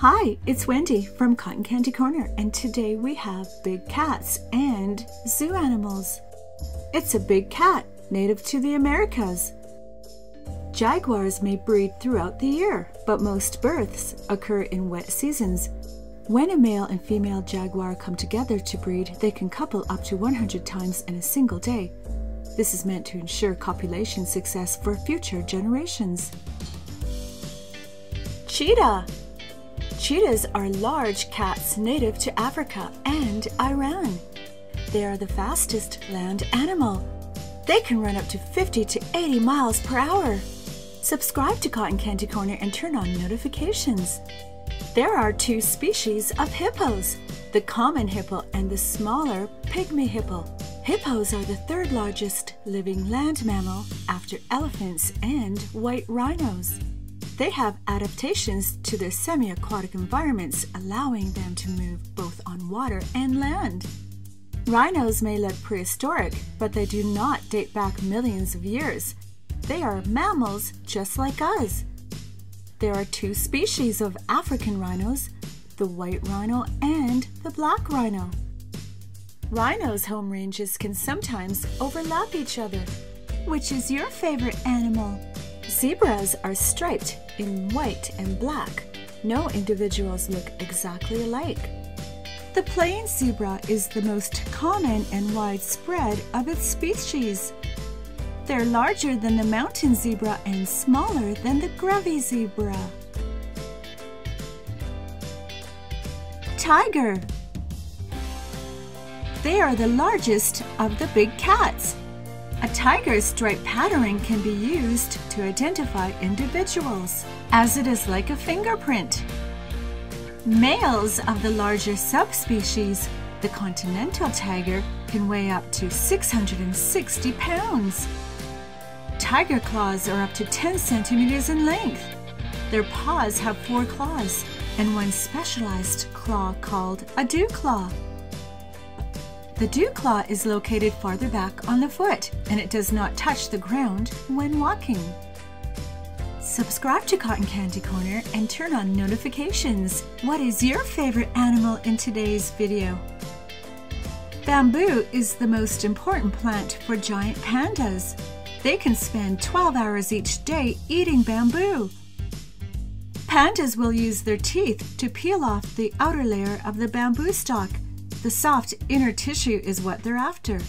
Hi, it's Wendy from Cotton Candy Corner, and today we have big cats and zoo animals. It's a big cat, native to the Americas. Jaguars may breed throughout the year, but most births occur in wet seasons. When a male and female jaguar come together to breed, they can couple up to 100 times in a single day. This is meant to ensure copulation success for future generations. Cheetah Cheetahs are large cats native to Africa and Iran. They are the fastest land animal. They can run up to 50 to 80 miles per hour. Subscribe to Cotton Candy Corner and turn on notifications. There are two species of hippos, the common hippo and the smaller pygmy hippo. Hippos are the third largest living land mammal after elephants and white rhinos. They have adaptations to their semi-aquatic environments, allowing them to move both on water and land. Rhinos may look prehistoric, but they do not date back millions of years. They are mammals just like us. There are two species of African rhinos, the white rhino and the black rhino. Rhinos' home ranges can sometimes overlap each other. Which is your favorite animal? Zebras are striped in white and black. No individuals look exactly alike. The plain zebra is the most common and widespread of its species. They're larger than the mountain zebra and smaller than the Grevy zebra. Tiger They are the largest of the big cats. A tiger's stripe pattern can be used to identify individuals, as it is like a fingerprint. Males of the larger subspecies, the continental tiger, can weigh up to 660 pounds. Tiger claws are up to 10 centimeters in length. Their paws have four claws and one specialized claw called a dew claw. The dew claw is located farther back on the foot and it does not touch the ground when walking. Subscribe to Cotton Candy Corner and turn on notifications. What is your favorite animal in today's video? Bamboo is the most important plant for giant pandas. They can spend 12 hours each day eating bamboo. Pandas will use their teeth to peel off the outer layer of the bamboo stalk the soft inner tissue is what they're after.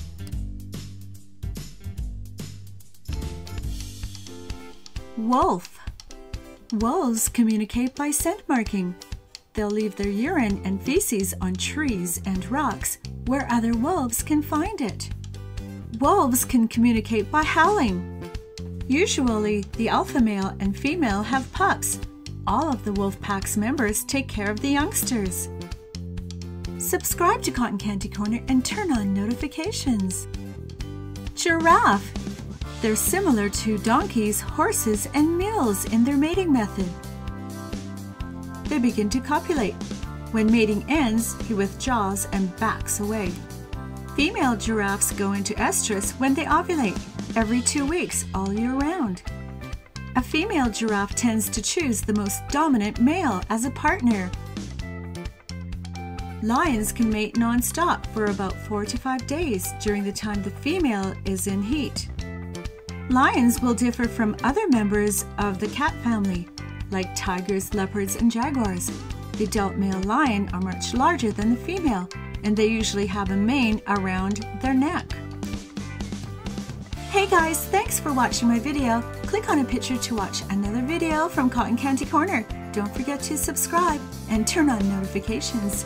Wolf. Wolves communicate by scent marking. They'll leave their urine and feces on trees and rocks where other wolves can find it. Wolves can communicate by howling. Usually, the alpha male and female have pups. All of the wolf pack's members take care of the youngsters. Subscribe to Cotton Candy Corner and turn on notifications. Giraffe. They're similar to donkeys, horses, and mules in their mating method. They begin to copulate. When mating ends, he withdraws and backs away. Female giraffes go into estrus when they ovulate, every two weeks all year round. A female giraffe tends to choose the most dominant male as a partner Lions can mate non-stop for about 4 to 5 days during the time the female is in heat. Lions will differ from other members of the cat family, like tigers, leopards, and jaguars. The adult male lion are much larger than the female, and they usually have a mane around their neck. Hey guys, thanks for watching my video. Click on a picture to watch another video from Cotton Candy Corner. Don't forget to subscribe and turn on notifications.